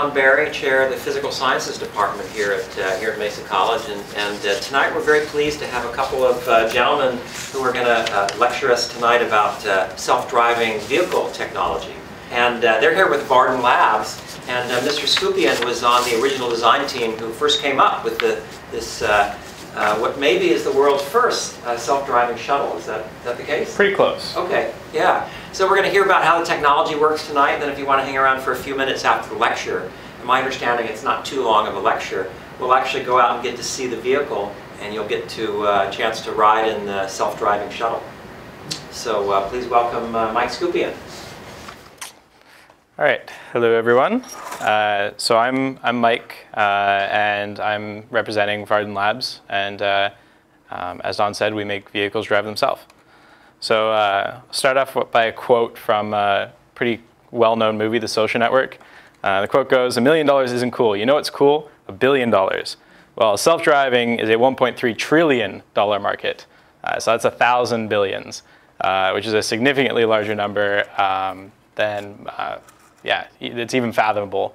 evening, everyone. Uh, I'm Don Barry, chair of the Physical Sciences Department here at uh, here at Mesa College, and, and uh, tonight we're very pleased to have a couple of uh, gentlemen who are going to uh, lecture us tonight about uh, self-driving vehicle technology. And they're here with Varden Labs, and Mr. Skupien was on the original design team who first came up with the, this uh, what maybe is the world's first uh, self-driving shuttle. Is that, is that the case? Pretty close. Okay, yeah. So we're going to hear about how the technology works tonight, then if you want to hang around for a few minutes after the lecture, my understanding it's not too long of a lecture, we'll actually go out and get to see the vehicle, and you'll get to uh, a chance to ride in the self-driving shuttle. So uh, please welcome uh, Mike Skupien. All right, hello everyone. Uh, so I'm, I'm Mike, uh, and I'm representing Varden Labs. And uh, um, as Don said, we make vehicles drive themselves. So uh, start off by a quote from a pretty well-known movie, The Social Network. Uh, the quote goes, a million dollars isn't cool. You know what's cool? A billion dollars. Well, self-driving is a 1.3 trillion dollar market. Uh, so that's a thousand billions, which is a significantly larger number um, than yeah, it's even fathomable.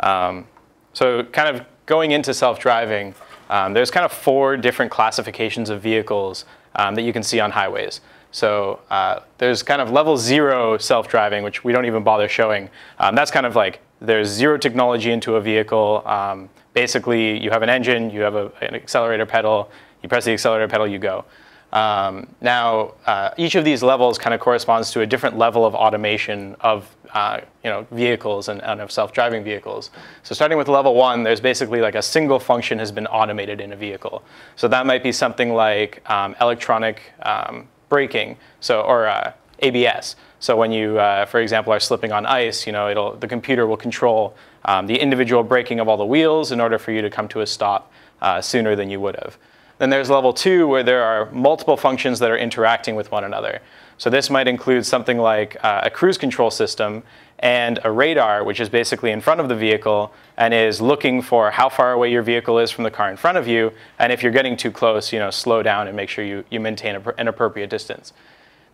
Um, so kind of going into self-driving, um, there's kind of four different classifications of vehicles um, that you can see on highways. So uh, there's kind of level zero self-driving, which we don't even bother showing. Um, that's kind of like there's zero technology into a vehicle. Um, basically, you have an engine, you have a, an accelerator pedal, you press the accelerator pedal, you go. Um, now, uh, each of these levels kind of corresponds to a different level of automation of uh, you know, vehicles and, and of self-driving vehicles. So starting with level one, there's basically like a single function has been automated in a vehicle. So that might be something like um, electronic um, braking, so or uh, ABS. So when you, uh, for example, are slipping on ice, you know, it'll, the computer will control um, the individual braking of all the wheels in order for you to come to a stop uh, sooner than you would have. Then there's level two where there are multiple functions that are interacting with one another. So this might include something like uh, a cruise control system and a radar, which is basically in front of the vehicle and is looking for how far away your vehicle is from the car in front of you. And if you're getting too close, you know, slow down and make sure you, you maintain a, an appropriate distance.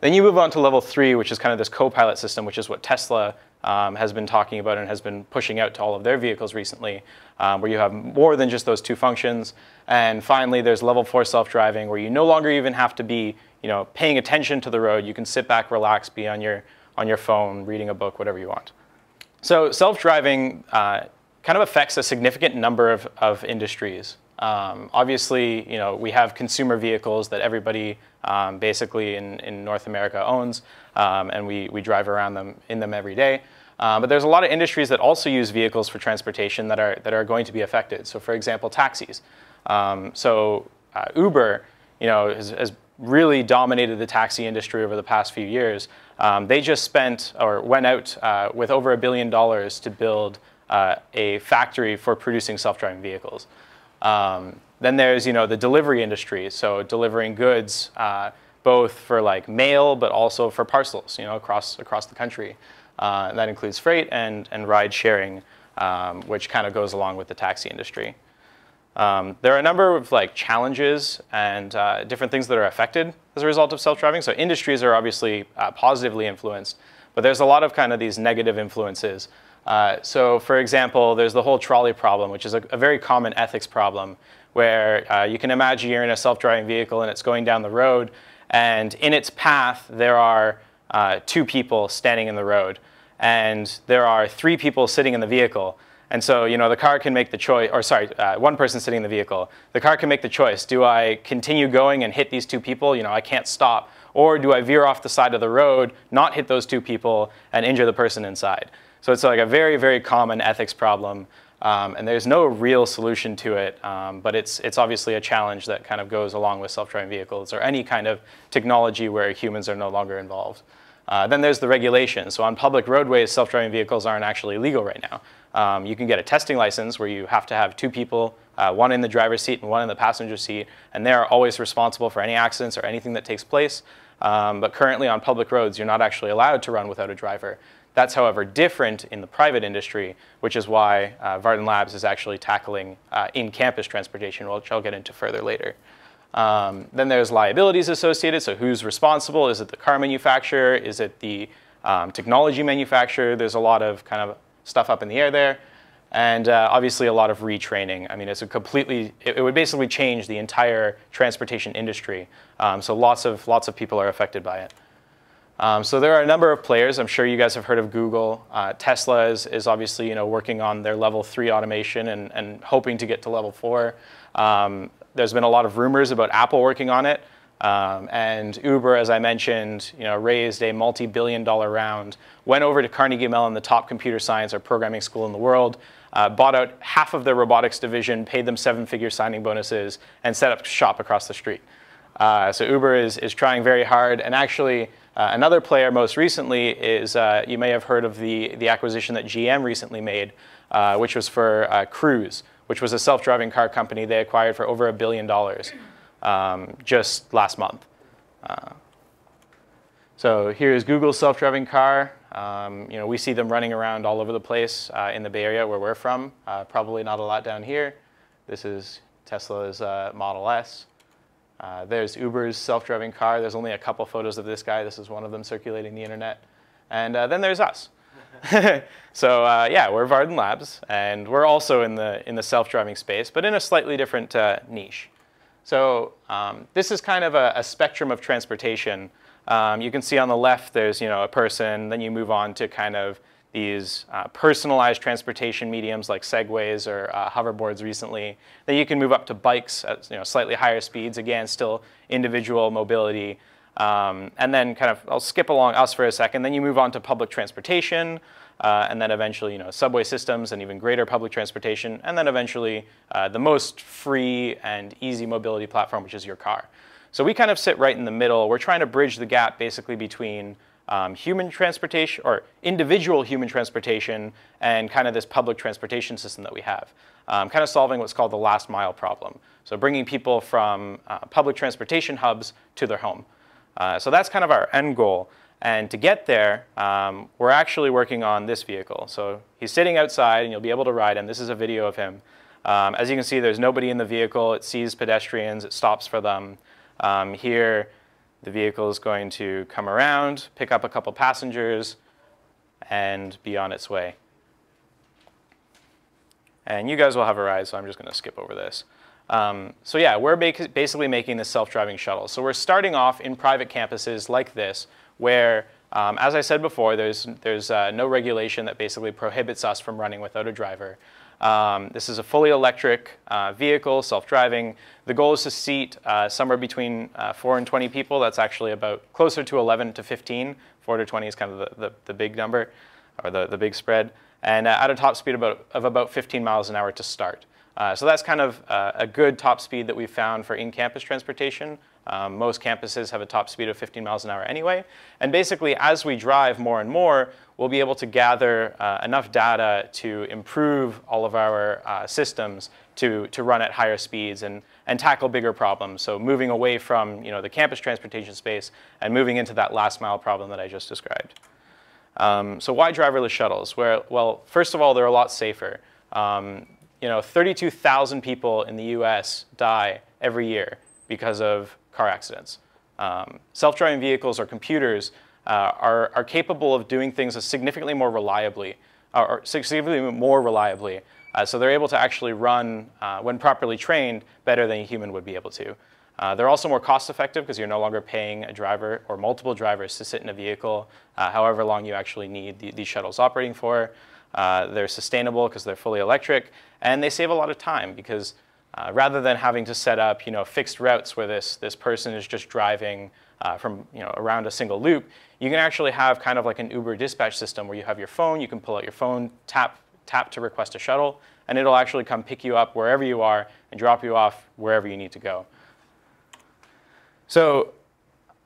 Then you move on to level three, which is kind of this co-pilot system, which is what Tesla um, has been talking about and has been pushing out to all of their vehicles recently, um, where you have more than just those two functions. And finally, there's level four self-driving, where you no longer even have to be you know, paying attention to the road. You can sit back, relax, be on your, on your phone, reading a book, whatever you want. So self-driving uh, kind of affects a significant number of, of industries. Um, obviously, you know, we have consumer vehicles that everybody um, basically in, in North America owns, um, and we, we drive around them in them every day. Uh, but there's a lot of industries that also use vehicles for transportation that are, that are going to be affected. So for example, taxis. Um, so uh, Uber, you know, has, has, really dominated the taxi industry over the past few years. Um, they just spent or went out uh, with over a billion dollars to build uh, a factory for producing self-driving vehicles. Um, then there's you know the delivery industry, so delivering goods uh, both for like mail but also for parcels, you know, across across the country. Uh, that includes freight and and ride sharing, um, which kind of goes along with the taxi industry. Um, there are a number of like challenges and uh, different things that are affected as a result of self-driving. So industries are obviously uh, positively influenced, but there's a lot of kind of these negative influences. Uh, so for example, there's the whole trolley problem, which is a, a very common ethics problem where uh, you can imagine you're in a self-driving vehicle and it's going down the road, and in its path there are uh, two people standing in the road, and there are three people sitting in the vehicle. And so, you know, the car can make the choice, or sorry, uh, one person sitting in the vehicle. The car can make the choice. Do I continue going and hit these two people? You know, I can't stop. Or do I veer off the side of the road, not hit those two people, and injure the person inside? So it's like a very, very common ethics problem um, and there's no real solution to it, um, but it's, it's obviously a challenge that kind of goes along with self-driving vehicles or any kind of technology where humans are no longer involved. Uh, then there's the regulation. So on public roadways, self-driving vehicles aren't actually legal right now. Um, you can get a testing license where you have to have two people, uh, one in the driver's seat and one in the passenger seat, and they are always responsible for any accidents or anything that takes place. Um, but currently on public roads, you're not actually allowed to run without a driver. That's, however, different in the private industry, which is why uh, Varden Labs is actually tackling uh, in-campus transportation, which I'll get into further later. Um, then there's liabilities associated, so who's responsible? Is it the car manufacturer? Is it the um, technology manufacturer? There's a lot of kind of stuff up in the air there. And uh, obviously a lot of retraining. I mean, it's a completely, it, it would basically change the entire transportation industry. Um, so lots of, lots of people are affected by it. Um, so there are a number of players. I'm sure you guys have heard of Google. Uh, Tesla is, is obviously you know, working on their level three automation and, and hoping to get to level four. Um, there's been a lot of rumors about Apple working on it. Um, and Uber, as I mentioned, you know, raised a multi-billion dollar round, went over to Carnegie Mellon, the top computer science or programming school in the world, uh, bought out half of their robotics division, paid them seven-figure signing bonuses, and set up shop across the street. Uh, so Uber is, is trying very hard, and actually uh, another player most recently is, uh, you may have heard of the, the acquisition that GM recently made, uh, which was for uh, Cruise, which was a self-driving car company they acquired for over a billion dollars um, just last month. So here's Google's self-driving car. Um, you know, we see them running around all over the place uh, in the Bay Area where we're from. Uh, probably not a lot down here. This is Tesla's uh, Model S. Uh, there's Uber's self-driving car. There's only a couple photos of this guy. This is one of them circulating the internet. And uh, then there's us. so uh, yeah, we're Varden Labs, and we're also in the in the self-driving space, but in a slightly different niche. So um, this is kind of a, a spectrum of transportation. Um, you can see on the left there's you know a person, then you move on to kind of these uh, personalized transportation mediums like segways or uh, hoverboards recently. Then you can move up to bikes at you know, slightly higher speeds, again, still individual mobility. Um, and then kind of, I'll skip along us for a second, then you move on to public transportation, uh, and then eventually, you know, subway systems and even greater public transportation, and then eventually uh, the most free and easy mobility platform, which is your car. So we kind of sit right in the middle. We're trying to bridge the gap basically between um, human transportation or individual human transportation and kind of this public transportation system that we have. Um, kind of solving what's called the last mile problem. So bringing people from uh, public transportation hubs to their home. Uh, so that's kind of our end goal. And to get there, um, we're actually working on this vehicle. So he's sitting outside, and you'll be able to ride him. This is a video of him. Um, as you can see, there's nobody in the vehicle. It sees pedestrians. It stops for them. Um, here, the vehicle is going to come around, pick up a couple passengers, and be on its way. And you guys will have a ride, so I'm just going to skip over this. Um, so yeah, we're basically making this self-driving shuttle. So we're starting off in private campuses like this, where, um, as I said before, there's, there's uh, no regulation that basically prohibits us from running without a driver. Um, this is a fully electric uh, vehicle, self-driving. The goal is to seat uh, somewhere between uh, 4 and 20 people. That's actually about closer to 11 to 15. 4 to 20 is kind of the, the, the big number, or the, the big spread. And uh, at a top speed about, of about 15 miles an hour to start. Uh, so that's kind of uh, a good top speed that we've found for in-campus transportation. Um, most campuses have a top speed of 15 miles an hour anyway. And basically, as we drive more and more, we'll be able to gather uh, enough data to improve all of our uh, systems to, to run at higher speeds and, and tackle bigger problems. So moving away from you know, the campus transportation space and moving into that last mile problem that I just described. Um, so why driverless shuttles? Where, well, first of all, they're a lot safer. Um, you know, 32,000 people in the US die every year because of car accidents. Um, Self-driving vehicles or computers uh, are, are capable of doing things significantly more reliably, or significantly more reliably. Uh, so they're able to actually run, uh, when properly trained, better than a human would be able to. Uh, they're also more cost effective because you're no longer paying a driver or multiple drivers to sit in a vehicle, uh, however long you actually need the, these shuttles operating for. Uh, they're sustainable because they're fully electric, and they save a lot of time because uh, rather than having to set up you know, fixed routes where this, this person is just driving uh, from you know, around a single loop, you can actually have kind of like an Uber dispatch system where you have your phone, you can pull out your phone, tap, tap to request a shuttle, and it'll actually come pick you up wherever you are and drop you off wherever you need to go. So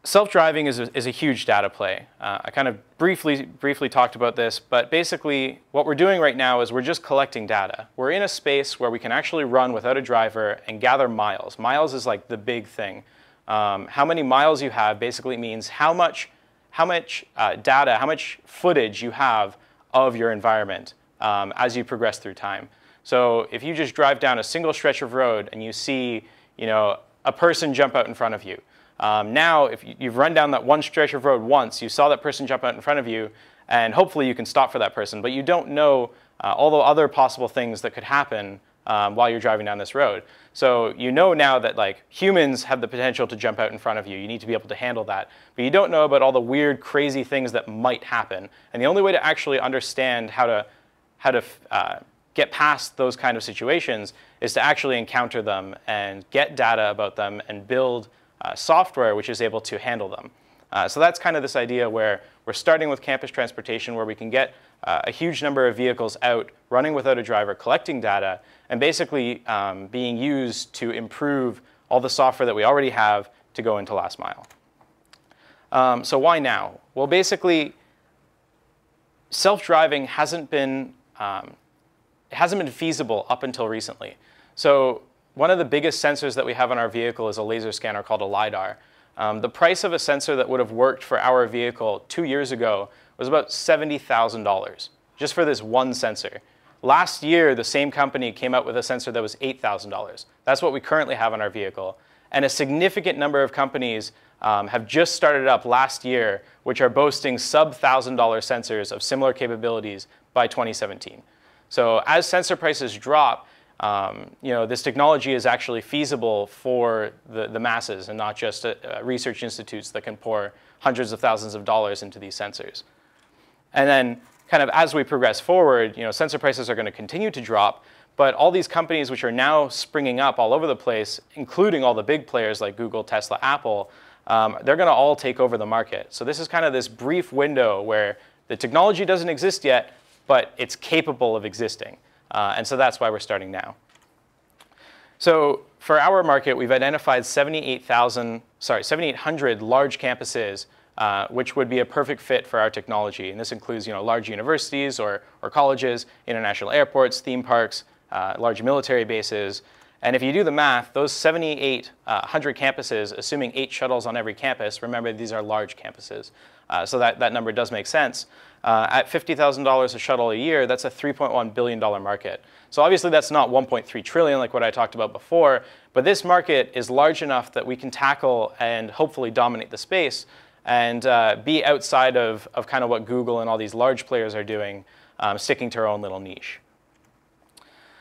self-driving is a, is a huge data play. Uh, I kind of briefly, briefly talked about this, but basically what we're doing right now is we're just collecting data. We're in a space where we can actually run without a driver and gather miles. Miles is like the big thing. Um, how many miles you have basically means how much, how much uh, data, how much footage you have of your environment um, as you progress through time. So if you just drive down a single stretch of road and you see you know, a person jump out in front of you, um, now, if you've run down that one stretch of road once, you saw that person jump out in front of you, and hopefully you can stop for that person, but you don't know uh, all the other possible things that could happen um, while you're driving down this road. So you know now that like humans have the potential to jump out in front of you. You need to be able to handle that. But you don't know about all the weird, crazy things that might happen. And the only way to actually understand how to, how to uh, get past those kind of situations is to actually encounter them and get data about them and build uh, software which is able to handle them. Uh, so that's kind of this idea where we're starting with campus transportation where we can get uh, a huge number of vehicles out running without a driver, collecting data, and basically um, being used to improve all the software that we already have to go into last mile. Um, so why now? Well, basically, self-driving hasn't been um, it hasn't been feasible up until recently. So one of the biggest sensors that we have on our vehicle is a laser scanner called a LiDAR. Um, the price of a sensor that would have worked for our vehicle two years ago was about $70,000 just for this one sensor. Last year, the same company came out with a sensor that was $8,000. That's what we currently have on our vehicle. And a significant number of companies um, have just started up last year, which are boasting sub-$1,000 sensors of similar capabilities by 2017. So as sensor prices drop, um, you know, this technology is actually feasible for the, the masses and not just uh, research institutes that can pour hundreds of thousands of dollars into these sensors. And then kind of as we progress forward, you know, sensor prices are going to continue to drop, but all these companies which are now springing up all over the place, including all the big players like Google, Tesla, Apple, um, they're going to all take over the market. So this is kind of this brief window where the technology doesn't exist yet, but it's capable of existing. Uh, and so that's why we're starting now. So for our market, we've identified 78,000, sorry, 7,800 large campuses uh, which would be a perfect fit for our technology. And this includes you know, large universities or, or colleges, international airports, theme parks, uh, large military bases. And if you do the math, those 7,800 uh, campuses, assuming eight shuttles on every campus, remember these are large campuses, uh, so that, that number does make sense. Uh, at $50,000 a shuttle a year, that's a $3.1 billion market. So obviously that's not 1.3 trillion like what I talked about before, but this market is large enough that we can tackle and hopefully dominate the space and uh, be outside of, of kind of what Google and all these large players are doing, um, sticking to our own little niche.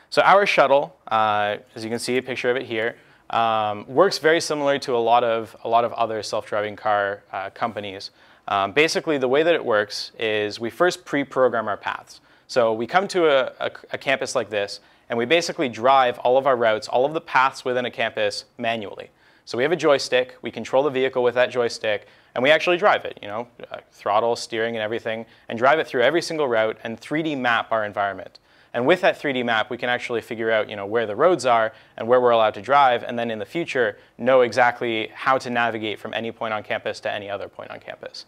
So our shuttle, uh, as you can see a picture of it here, um, works very similar to a lot of, a lot of other self-driving car uh, companies. Um, basically, the way that it works is we first pre-program our paths. So we come to a, a, a campus like this, and we basically drive all of our routes, all of the paths within a campus manually. So we have a joystick, we control the vehicle with that joystick, and we actually drive it, you know, uh, throttle, steering, and everything, and drive it through every single route and 3D map our environment. And with that 3D map, we can actually figure out you know, where the roads are and where we're allowed to drive, and then in the future, know exactly how to navigate from any point on campus to any other point on campus.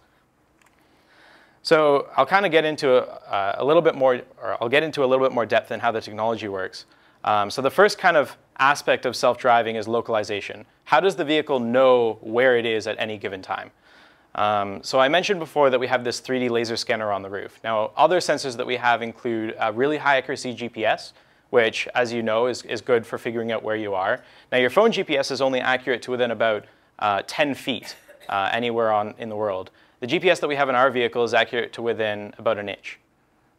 So I'll kind of get into a, a, little bit more, or I'll get into a little bit more depth in how the technology works. Um, so the first kind of aspect of self-driving is localization. How does the vehicle know where it is at any given time? Um, so I mentioned before that we have this 3D laser scanner on the roof. Now, other sensors that we have include really high accuracy GPS, which, as you know, is, is good for figuring out where you are. Now, your phone GPS is only accurate to within about uh, 10 feet uh, anywhere on, in the world. The GPS that we have in our vehicle is accurate to within about an inch.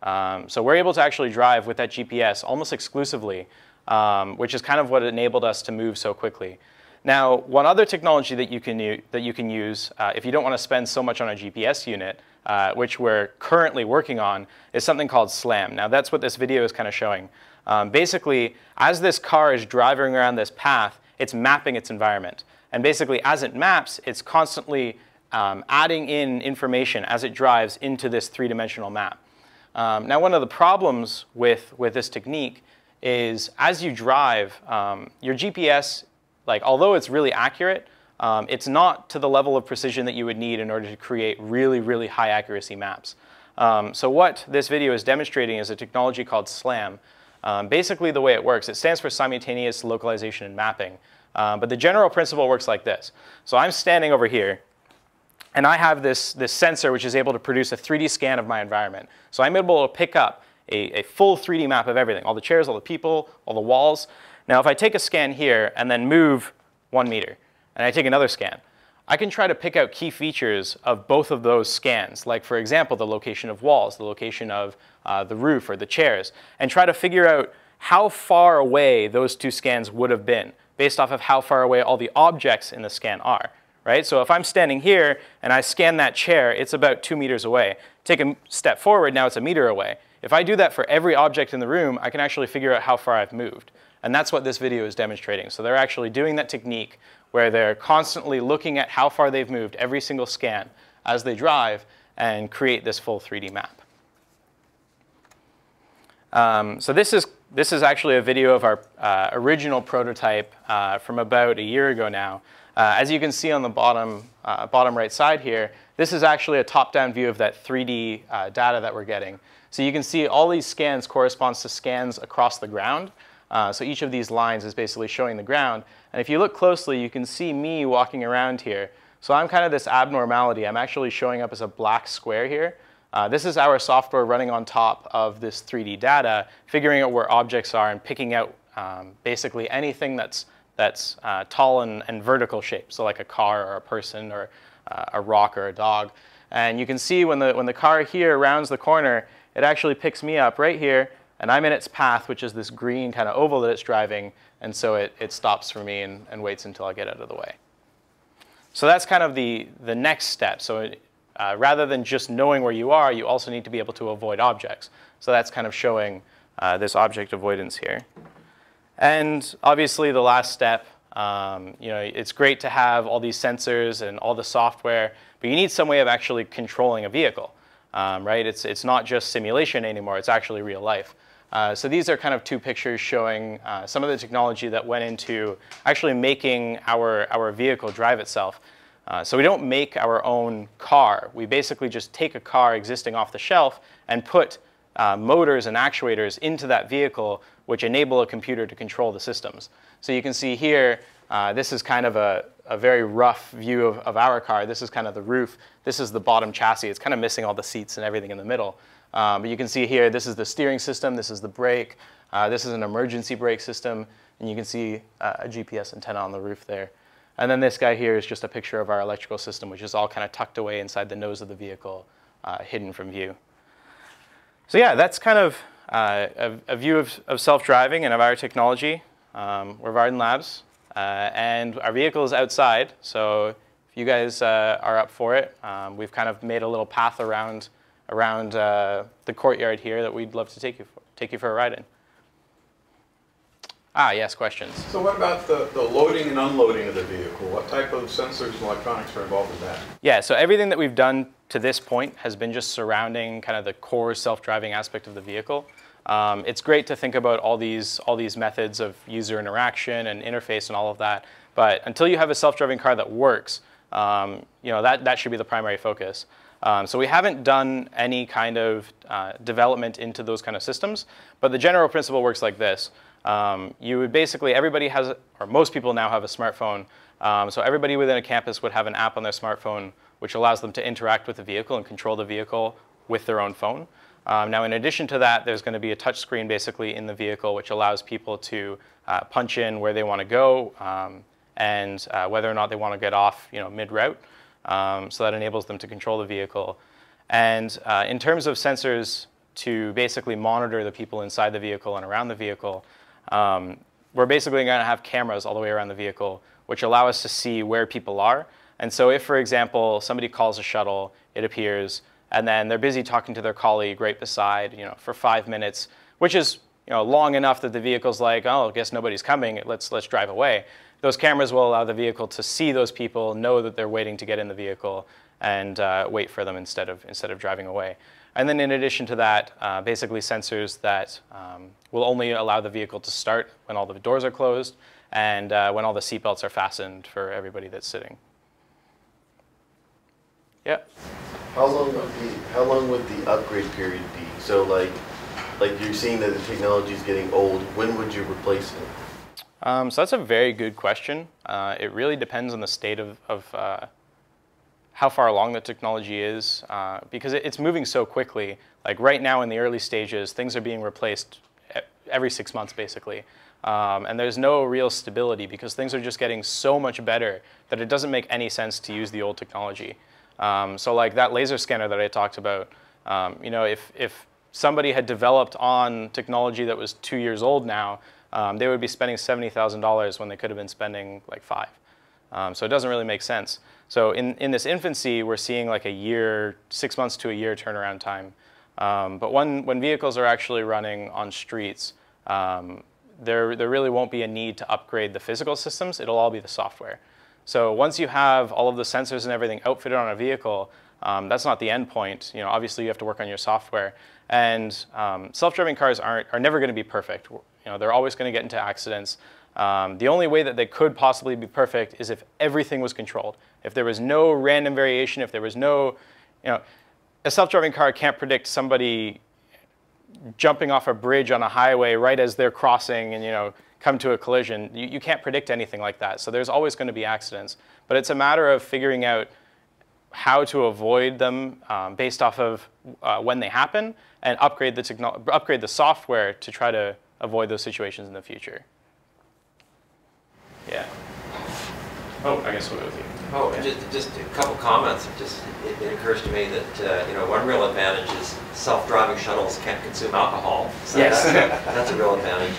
Um, so we're able to actually drive with that GPS almost exclusively, um, which is kind of what enabled us to move so quickly. Now, one other technology that you can, that you can use uh, if you don't want to spend so much on a GPS unit, uh, which we're currently working on, is something called SLAM. Now, that's what this video is kind of showing. Um, basically, as this car is driving around this path, it's mapping its environment. And basically, as it maps, it's constantly um, adding in information as it drives into this three-dimensional map. Um, now, one of the problems with, with this technique is as you drive, um, your GPS like, although it's really accurate, um, it's not to the level of precision that you would need in order to create really, really high accuracy maps. Um, so what this video is demonstrating is a technology called SLAM. Um, basically, the way it works, it stands for simultaneous localization and mapping. Um, but the general principle works like this. So I'm standing over here, and I have this, this sensor which is able to produce a 3D scan of my environment. So I'm able to pick up a, a full 3D map of everything, all the chairs, all the people, all the walls. Now, if I take a scan here and then move one meter, and I take another scan, I can try to pick out key features of both of those scans, like for example, the location of walls, the location of uh, the roof or the chairs, and try to figure out how far away those two scans would have been based off of how far away all the objects in the scan are. Right? So if I'm standing here and I scan that chair, it's about two meters away. Take a step forward, now it's a meter away. If I do that for every object in the room, I can actually figure out how far I've moved. And that's what this video is demonstrating. So they're actually doing that technique where they're constantly looking at how far they've moved every single scan as they drive and create this full 3D map. Um, so this is, this is actually a video of our uh, original prototype uh, from about a year ago now. Uh, as you can see on the bottom, uh, bottom right side here, this is actually a top-down view of that 3D uh, data that we're getting. So you can see all these scans corresponds to scans across the ground. Uh, so each of these lines is basically showing the ground. And if you look closely, you can see me walking around here. So I'm kind of this abnormality. I'm actually showing up as a black square here. Uh, this is our software running on top of this 3D data, figuring out where objects are and picking out um, basically anything that's, that's uh, tall and, and, vertical shape, so like a car or a person or uh, a rock or a dog. And you can see when the, when the car here rounds the corner, it actually picks me up right here and I'm in its path, which is this green kind of oval that it's driving, and so it, it stops for me and, and waits until I get out of the way. So that's kind of the, the next step. So uh, rather than just knowing where you are, you also need to be able to avoid objects. So that's kind of showing uh, this object avoidance here. And obviously the last step, um, you know, it's great to have all these sensors and all the software, but you need some way of actually controlling a vehicle, um, right? It's, it's not just simulation anymore, it's actually real life. Uh, so these are kind of two pictures showing uh, some of the technology that went into actually making our, our vehicle drive itself. Uh, so we don't make our own car. We basically just take a car existing off the shelf and put uh, motors and actuators into that vehicle which enable a computer to control the systems. So you can see here, uh, this is kind of a, a very rough view of, of, our car. This is kind of the roof. This is the bottom chassis. It's kind of missing all the seats and everything in the middle. Um, but you can see here, this is the steering system, this is the brake, uh, this is an emergency brake system, and you can see uh, a GPS antenna on the roof there. And then this guy here is just a picture of our electrical system, which is all kind of tucked away inside the nose of the vehicle, uh, hidden from view. So yeah, that's kind of uh, a, a, view of, of self-driving and of our technology. Um, we're Varden Labs, uh, and our vehicle is outside, so if you guys uh, are up for it, um, we've kind of made a little path around around uh, the courtyard here that we'd love to take you for, take you for a ride in. Ah, yes, questions. So what about the, the loading and unloading of the vehicle? What type of sensors and electronics are involved in that? Yeah, so everything that we've done to this point has been just surrounding kind of the core self-driving aspect of the vehicle. Um, it's great to think about all these, all these methods of user interaction and interface and all of that, but until you have a self-driving car that works, um, you know, that, that should be the primary focus. Um, so we haven't done any kind of uh, development into those kind of systems, but the general principle works like this. Um, you would basically, everybody has, or most people now have a smartphone, um, so everybody within a campus would have an app on their smartphone which allows them to interact with the vehicle and control the vehicle with their own phone. Um, now in addition to that, there's going to be a touch screen basically in the vehicle which allows people to uh, punch in where they want to go um, and uh, whether or not they want to get off you know, mid-route. Um, so that enables them to control the vehicle. And uh, in terms of sensors to basically monitor the people inside the vehicle and around the vehicle, um, we're basically going to have cameras all the way around the vehicle, which allow us to see where people are. And so if, for example, somebody calls a shuttle, it appears, and then they're busy talking to their colleague right beside, you know, for five minutes, which is you know, long enough that the vehicle's like, oh, I guess nobody's coming, let's, let's drive away. Those cameras will allow the vehicle to see those people, know that they're waiting to get in the vehicle, and uh, wait for them instead of, instead of driving away. And then in addition to that, uh, basically sensors that um, will only allow the vehicle to start when all the doors are closed and uh, when all the seatbelts are fastened for everybody that's sitting. Yeah. How long would the how long would the upgrade period be? So like like you're seeing that the technology is getting old. When would you replace it? Um, so that's a very good question. Uh, it really depends on the state of, of uh, how far along the technology is, uh, because it, it's moving so quickly. Like right now in the early stages, things are being replaced every six months basically. Um, and there's no real stability because things are just getting so much better that it doesn't make any sense to use the old technology. Um, so like that laser scanner that I talked about, um, you know, if, if somebody had developed on technology that was two years old now, um, they would be spending $70,000 when they could have been spending like five. Um, so it doesn't really make sense. So in, in this infancy, we're seeing like a year, six months to a year turnaround time. Um, but when, when vehicles are actually running on streets, um, there, there really won't be a need to upgrade the physical systems. It'll all be the software. So once you have all of the sensors and everything outfitted on a vehicle, um, that's not the end point. You know, obviously you have to work on your software. And um, self-driving cars aren't, are never going to be perfect. You know, they're always going to get into accidents. Um, the only way that they could possibly be perfect is if everything was controlled. If there was no random variation, if there was no, you know, a self-driving car can't predict somebody jumping off a bridge on a highway right as they're crossing and, you know, come to a collision. You, you can't predict anything like that. So there's always going to be accidents. But it's a matter of figuring out how to avoid them um, based off of uh, when they happen and upgrade the, upgrade the software to try to avoid those situations in the future. Yeah. Oh, I guess we'll go with you. Oh, and just, just a couple comments. It just, it, it occurs to me that, uh, you know, one real advantage is self-driving shuttles can't consume alcohol. So Yes. That's, that's a real advantage.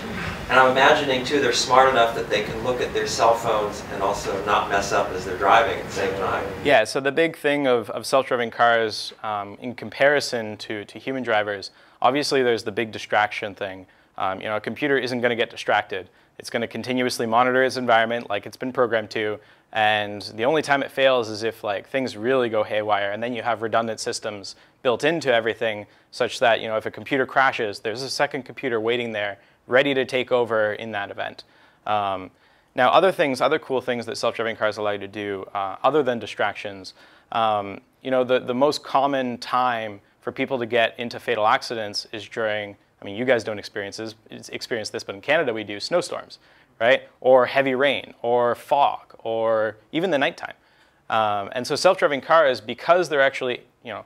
And I'm imagining too, they're smart enough that they can look at their cell phones and also not mess up as they're driving at the same time. Yeah, so the big thing of, of self-driving cars um, in comparison to, to human drivers, obviously there's the big distraction thing. Um, you know, a computer isn't going to get distracted. It's going to continuously monitor its environment like it's been programmed to, and the only time it fails is if like things really go haywire, and then you have redundant systems built into everything such that you know if a computer crashes, there's a second computer waiting there ready to take over in that event. Um, now, other things, other cool things that self-driving cars allow you to do, uh, other than distractions, um, you know, the, the most common time for people to get into fatal accidents is during, I mean, you guys don't experience this, experience this, but in Canada we do snowstorms, right? Or heavy rain, or fog, or even the nighttime. Um, and so self-driving cars, because they're actually, you know,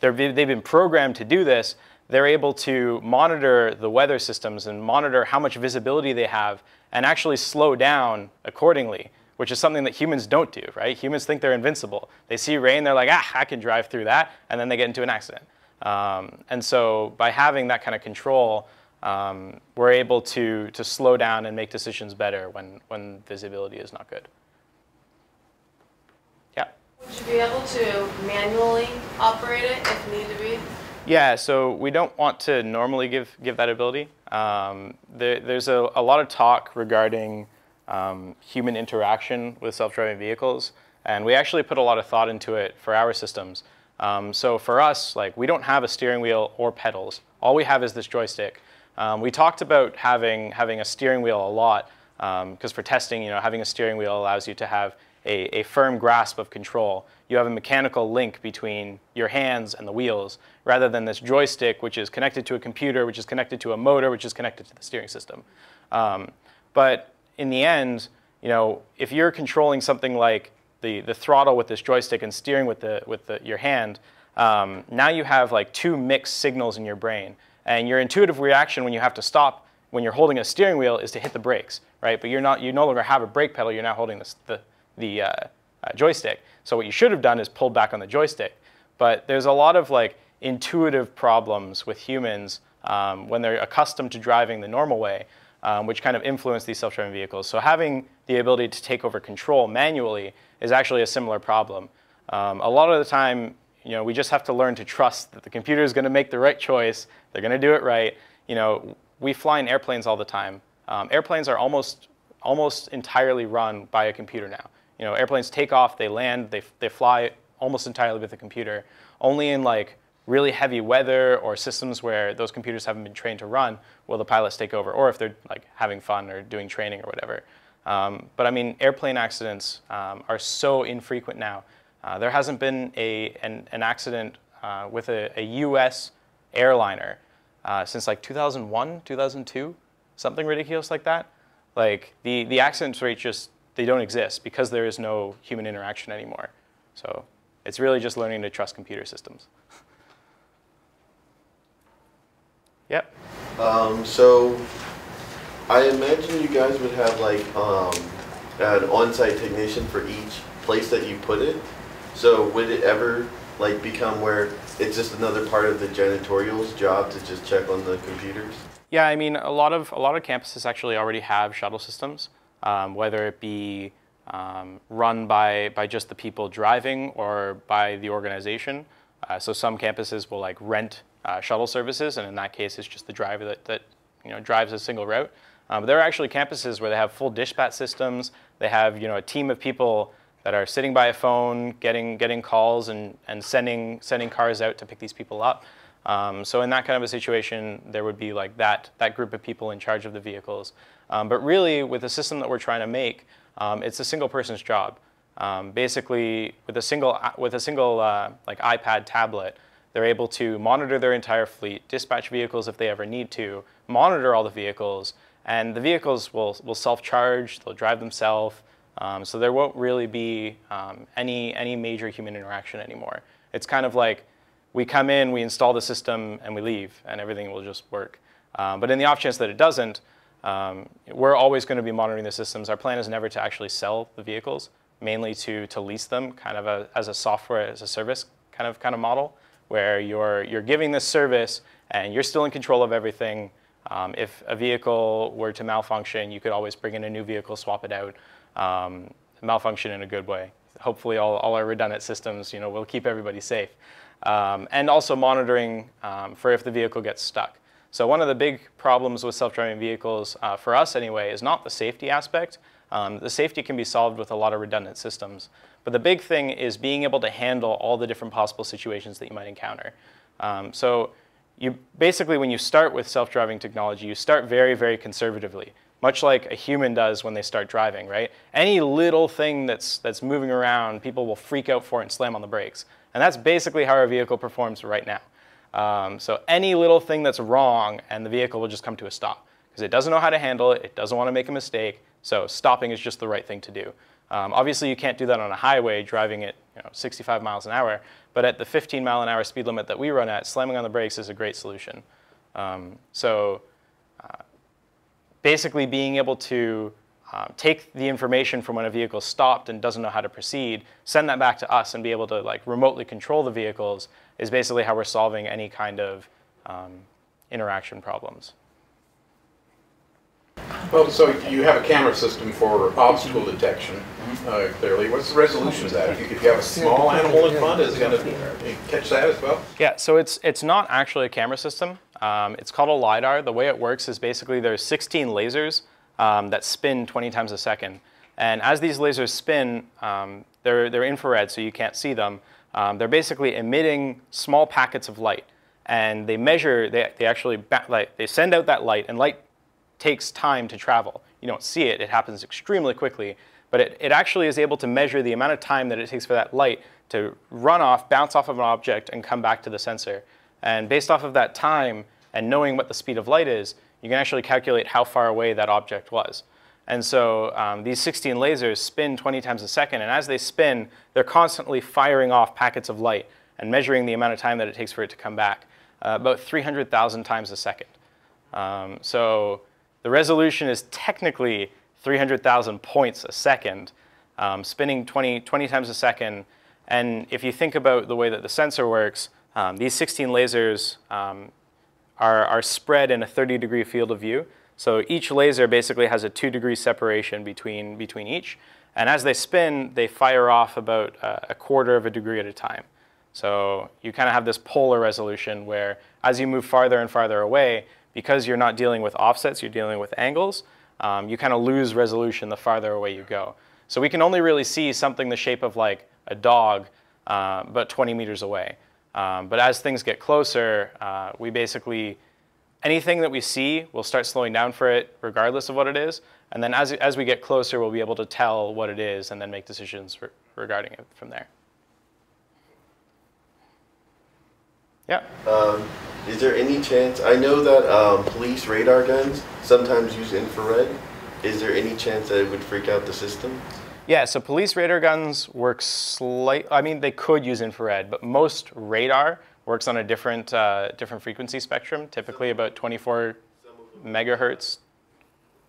they're, they've been programmed to do this, they're able to monitor the weather systems and monitor how much visibility they have and actually slow down accordingly, which is something that humans don't do, right? Humans think they're invincible. They see rain, they're like, ah, I can drive through that, and then they get into an accident. Um, and so by having that kind of control, um, we're able to, to slow down and make decisions better when, when visibility is not good. Yeah. Would you be able to manually operate it if need to be? Yeah, so we don't want to normally give, give that ability. Um, there, there's a, a lot of talk regarding um, human interaction with self-driving vehicles, and we actually put a lot of thought into it for our systems. Um, so for us, like we don't have a steering wheel or pedals. All we have is this joystick. Um, we talked about having, having a steering wheel a lot, because for testing, you know, having a steering wheel allows you to have a, a firm grasp of control. You have a mechanical link between your hands and the wheels, rather than this joystick, which is connected to a computer, which is connected to a motor, which is connected to the steering system. Um, but in the end, you know, if you're controlling something like the, the throttle with this joystick and steering with, the, with the, your hand, um, now you have like two mixed signals in your brain. And your intuitive reaction when you have to stop when you're holding a steering wheel is to hit the brakes, right? But you're not, you no longer have a brake pedal, you're now holding this, the, the uh, uh, joystick. So what you should have done is pulled back on the joystick. But there's a lot of like intuitive problems with humans um, when they're accustomed to driving the normal way, um, which kind of influence these self-driving vehicles. So having the ability to take over control manually is actually a similar problem. Um, a lot of the time, you know, we just have to learn to trust that the computer is going to make the right choice. They're going to do it right. You know, we fly in airplanes all the time. Um, airplanes are almost almost entirely run by a computer now. You know, airplanes take off, they land, they, they fly almost entirely with a computer. Only in like really heavy weather or systems where those computers haven't been trained to run will the pilots take over, or if they're like having fun or doing training or whatever. Um, but I mean, airplane accidents um, are so infrequent now. Uh, there hasn't been a, an, an accident uh, with a, a, U.S. airliner uh, since like 2001, 2002, something ridiculous like that. Like the, the accident rate just, they don't exist because there is no human interaction anymore. So it's really just learning to trust computer systems. Yep. Um, so I imagine you guys would have like um, an on-site technician for each place that you put it. So would it ever like become where it's just another part of the janitorial's job to just check on the computers? Yeah, I mean, a lot of a lot of campuses actually already have shuttle systems, um, whether it be um, run by by just the people driving or by the organization. Uh, so some campuses will like rent uh, shuttle services, and in that case, it's just the driver that, that you know drives a single route. Um, there are actually campuses where they have full dispatch systems. They have you know a team of people that are sitting by a phone, getting getting calls and and sending sending cars out to pick these people up. Um, so in that kind of a situation, there would be like that, that group of people in charge of the vehicles. Um, but really, with the system that we're trying to make, um, it's a single person's job. Um, basically, with a single, with a single uh, like iPad tablet, they're able to monitor their entire fleet, dispatch vehicles if they ever need to, monitor all the vehicles, and the vehicles will, will self-charge, they'll drive themselves, um, so there won't really be um, any, any major human interaction anymore. It's kind of like we come in, we install the system, and we leave, and everything will just work. Um, but in the off chance that it doesn't, um, we're always going to be monitoring the systems. Our plan is never to actually sell the vehicles, mainly to, to lease them kind of a, as a software as a service kind of, kind of model, where you're, you're giving this service and you're still in control of everything. Um, if a vehicle were to malfunction, you could always bring in a new vehicle, swap it out, um, malfunction in a good way. Hopefully all, all our redundant systems you know, will keep everybody safe um, and also monitoring um, for if the vehicle gets stuck. So one of the big problems with self-driving vehicles, uh, for us anyway, is not the safety aspect. Um, the safety can be solved with a lot of redundant systems. But the big thing is being able to handle all the different possible situations that you might encounter. Um, so you basically, when you start with self-driving technology, you start very, very conservatively, much like a human does when they start driving, right? Any little thing that's, that's moving around, people will freak out for it and slam on the brakes. And that's basically how our vehicle performs right now. Um, so any little thing that's wrong and the vehicle will just come to a stop because it doesn't know how to handle it, it doesn't want to make a mistake, so stopping is just the right thing to do. Um, obviously, you can't do that on a highway driving at you know, 65 miles an hour, but at the 15 mile an hour speed limit that we run at, slamming on the brakes is a great solution. Um, so uh, basically being able to um, take the information from when a vehicle stopped and doesn't know how to proceed, send that back to us and be able to like remotely control the vehicles is basically how we're solving any kind of um, interaction problems. Well, so you have a camera system for obstacle detection, Mm-hmm. uh, clearly. What's the resolution of that? If you, if you have a small animal in front, is it going to catch that as well? Yeah, so it's, it's not actually a camera system. Um, it's called a LiDAR. The way it works is basically there's 16 lasers um, that spin 20 times a second. And as these lasers spin, um, they're, they're infrared, so you can't see them. Um, they're basically emitting small packets of light. And they measure, they, they actually, like, they send out that light, and light takes time to travel. You don't see it, it happens extremely quickly. But it, it actually is able to measure the amount of time that it takes for that light to run off, bounce off of an object, and come back to the sensor. And based off of that time and knowing what the speed of light is, you can actually calculate how far away that object was. And so um, these 16 lasers spin 20 times a second, and as they spin, they're constantly firing off packets of light and measuring the amount of time that it takes for it to come back, uh, about 300,000 times a second. Um, so the resolution is technically 300,000 points a second, um, spinning 20, 20 times a second. And if you think about the way that the sensor works, um, these 16 lasers um, are, are spread in a 30 degree field of view. So each laser basically has a two degree separation between, between each. And as they spin, they fire off about a quarter of a degree at a time. So you kind of have this polar resolution where as you move farther and farther away, because you're not dealing with offsets, you're dealing with angles, um, you kind of lose resolution the farther away you go. So we can only really see something the shape of like a dog, uh, but 20 meters away. Um, but as things get closer, uh, we basically, anything that we see, we'll start slowing down for it regardless of what it is. And then as, as we get closer, we'll be able to tell what it is and then make decisions re regarding it from there. Yeah. Um, is there any chance, I know that um, police radar guns sometimes use infrared. Is there any chance that it would freak out the system? Yeah, so police radar guns work slight. I mean, they could use infrared, but most radar works on a different, uh, different frequency spectrum, typically about 24 megahertz.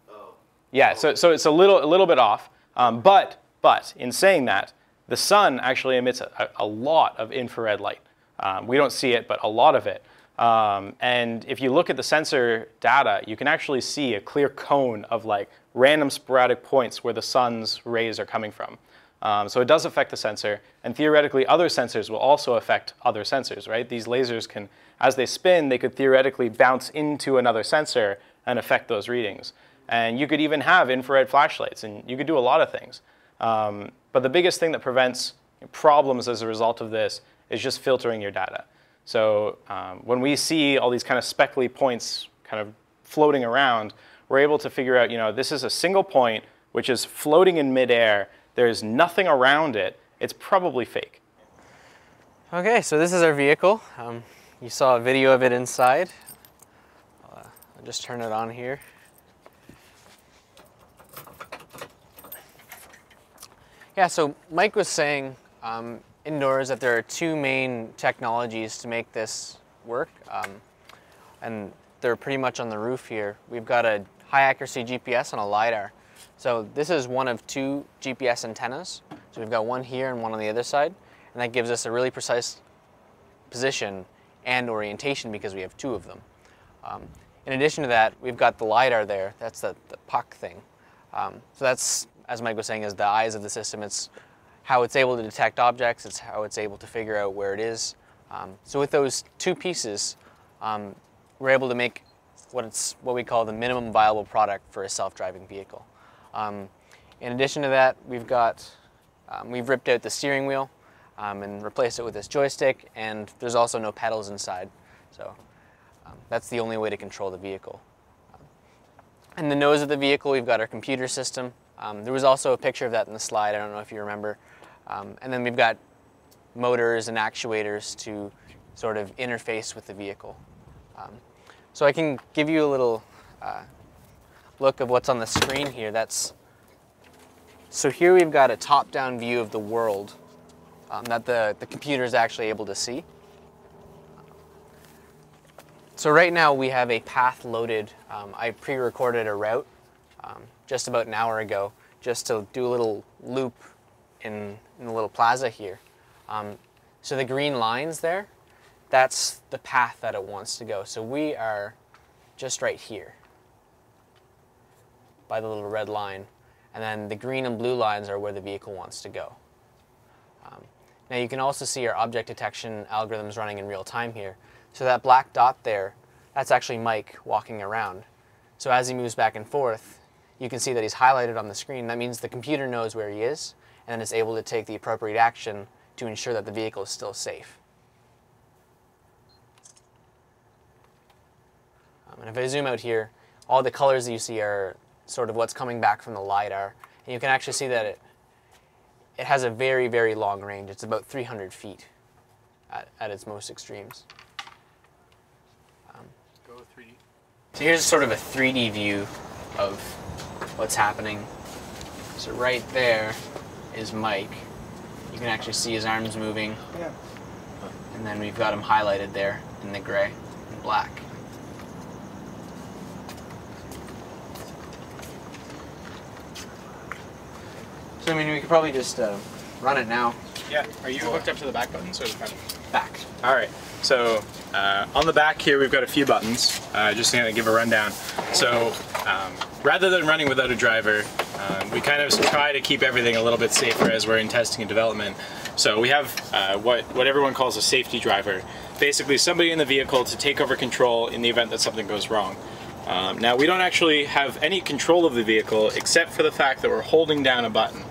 Oh, Yeah, so, so it's a little, a little bit off. Um, but, but in saying that, the sun actually emits a, a lot of infrared light. Um, we don't see it, but a lot of it. Um, and if you look at the sensor data, you can actually see a clear cone of like random sporadic points where the sun's rays are coming from. Um, so it does affect the sensor, and theoretically other sensors will also affect other sensors, right? These lasers can, as they spin, they could theoretically bounce into another sensor and affect those readings. And you could even have infrared flashlights, and you could do a lot of things. Um, but the biggest thing that prevents problems as a result of this is just filtering your data. So um, when we see all these kind of speckly points kind of floating around, we're able to figure out, you know, this is a single point which is floating in midair. There's nothing around it. It's probably fake. Okay, so this is our vehicle. Um, you saw a video of it inside. Uh, I'll just turn it on here. Yeah, so Mike was saying um, indoors that there are two main technologies to make this work. Um, and they're pretty much on the roof here. We've got a high accuracy GPS and a LiDAR. So this is one of two GPS antennas. So we've got one here and one on the other side. And that gives us a really precise position and orientation because we have two of them. Um, in addition to that, we've got the LiDAR there. That's the, the puck thing. Um, so that's, as Mike was saying, is the eyes of the system. It's how it's able to detect objects. It's how it's able to figure out where it is. Um, so with those two pieces, um, we're able to make what, it's, what we call the minimum viable product for a self-driving vehicle. Um, in addition to that, we've got, um, we've ripped out the steering wheel um, and replaced it with this joystick, and there's also no pedals inside. So um, that's the only way to control the vehicle. In the nose of the vehicle, we've got our computer system. There was also a picture of that in the slide, I don't know if you remember. Um, and then we've got motors and actuators to sort of interface with the vehicle. Um, so I can give you a little uh, look of what's on the screen here. That's so here we've got a top-down view of the world um, that the, the computer is actually able to see. So right now we have a path loaded. Um, I pre-recorded a route um, just about an hour ago just to do a little loop in, in the little plaza here. Um, so the green lines there, that's the path that it wants to go. So we are just right here by the little red line. And then the green and blue lines are where the vehicle wants to go. Um, now you can also see our object detection algorithms running in real time here. So that black dot there, that's actually Mike walking around. So as he moves back and forth, you can see that he's highlighted on the screen. That means the computer knows where he is and then is able to take the appropriate action to ensure that the vehicle is still safe. Um, and if I zoom out here, all the colors that you see are sort of what's coming back from the LiDAR. And you can actually see that it, it has a very, very long range. It's about 300 feet at, at its most extremes. Um, Go 3D. so here's sort of a 3D view of what's happening. So right there is Mike. You can actually see his arms moving. Yeah. And then we've got him highlighted there in the gray and black. So I mean, we could probably just uh, run it now. Yeah. Are you hooked up to the back the front? Back. All right. So uh, on the back here, we've got a few buttons. Uh, just going to give a rundown. So um, rather than running without a driver, um, we kind of try to keep everything a little bit safer as we're in testing and development. So we have uh, what what everyone calls a safety driver. Basically, somebody in the vehicle to take over control in the event that something goes wrong. Um, now we don't actually have any control of the vehicle except for the fact that we're holding down a button.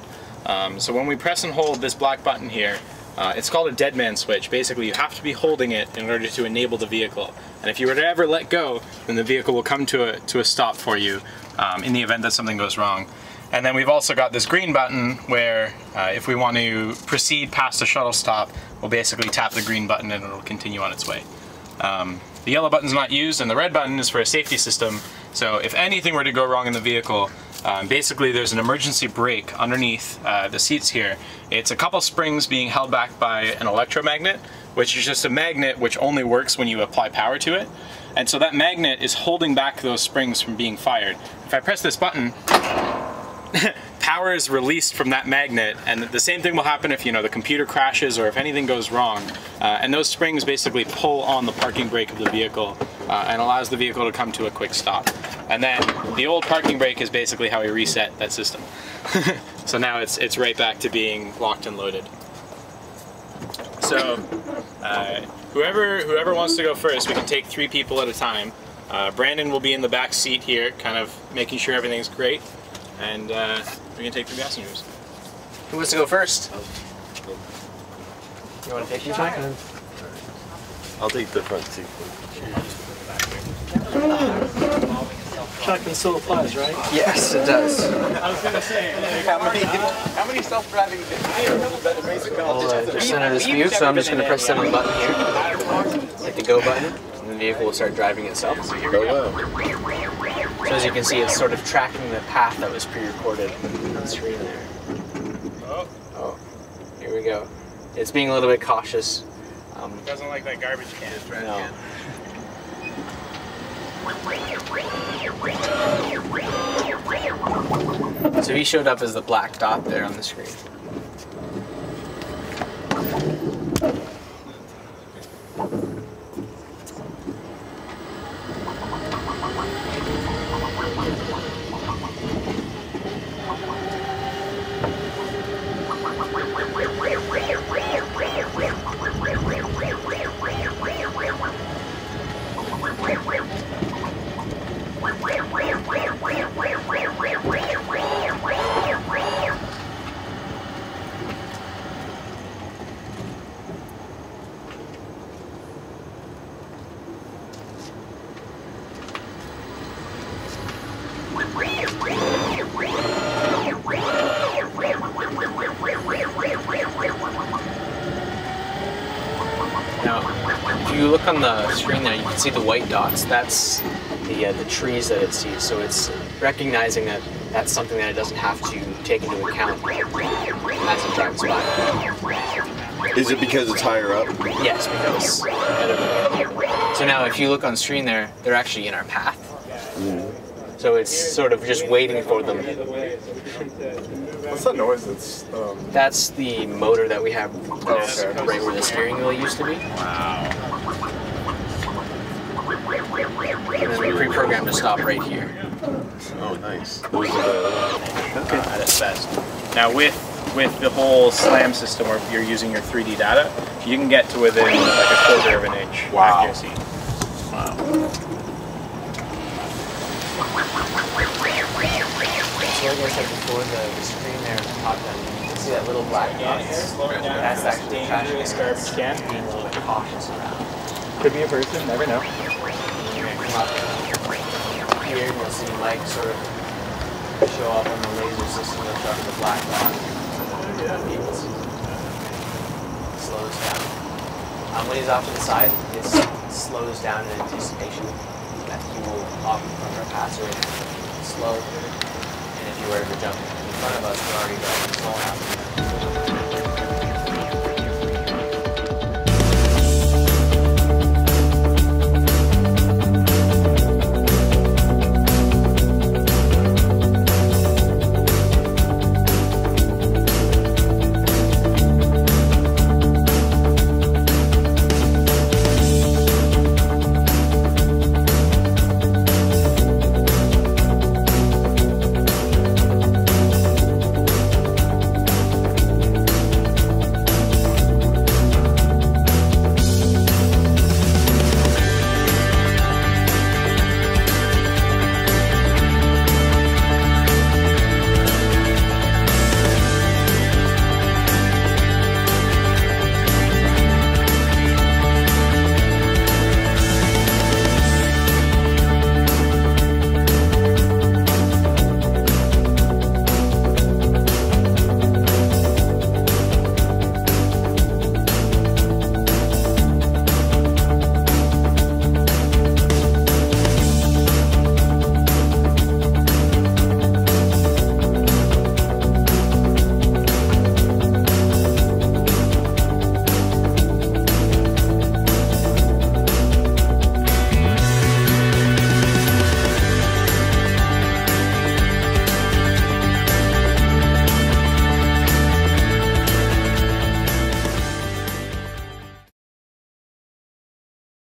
Um, so when we press and hold this black button here, uh, it's called a dead man switch. Basically, you have to be holding it in order to enable the vehicle. And if you were to ever let go, then the vehicle will come to a, to a stop for you um, in the event that something goes wrong. And then we've also got this green button where uh, if we want to proceed past a shuttle stop, we'll basically tap the green button and it'll continue on its way. Um, the yellow button's not used and the red button is for a safety system. So if anything were to go wrong in the vehicle, um, basically there's an emergency brake underneath uh, the seats here. It's a couple springs being held back by an electromagnet, which is just a magnet which only works when you apply power to it. And so that magnet is holding back those springs from being fired. If I press this button, power is released from that magnet and the same thing will happen if you know the computer crashes or if anything goes wrong. Uh, and those springs basically pull on the parking brake of the vehicle uh, and allows the vehicle to come to a quick stop. And then the old parking brake is basically how we reset that system. So now it's it's right back to being locked and loaded. So uh, whoever whoever wants to go first we can take three people at a time. Uh, Brandon will be in the back seat here kind of making sure everything's great and uh, we can take the passengers. Who wants to go first? You want to take these, Mike? I'll take the front seat. Shotgun still applies, right? Yes, it does. I was gonna say, like, how many self-driving vehicles at Mesa I'll uh, just center this view, so I'm just going to press the button here. Hit the go button, and the vehicle will start driving itself. Oh wow. So as you can see, it's sort of tracking the path that was pre-recorded on the screen there. Oh, here we go. It's being a little bit cautious. Um, Doesn't like that garbage can. no. So he showed up as the black dot there on the screen. If you look on the screen there, you can see the white dots. That's the uh, the trees that it sees. So it's recognizing that that's something that it doesn't have to take into account as it drives by. Is it because it's higher up? Yes, because. So now, if you look on screen there, they're actually in our path. So it's sort of just waiting for them. What's that noise that's, um, That's the motor that we have that's right where the steering wheel used to be. And then we pre-programmed to stop right here. Oh, nice. Those are the, uh, at its best. Now with with the whole SLAM system where you're using your 3D data, you can get to within like a quarter of an inch Wow. accuracy. So like I said before, the, the screen there, top down, you can see that little black dot. That's actually trashing it. garbage can. Being a little bit cautious around. Could be a person, never know. You're gonna come up here, and you'll see Mike sort of show up on the laser system of the the black dot. Yeah. Slows down. Um, when he's off to the side, it slows down in anticipation that he will opt from our pass rate slow. And if you were to jump in front of us, we're already going slow enough.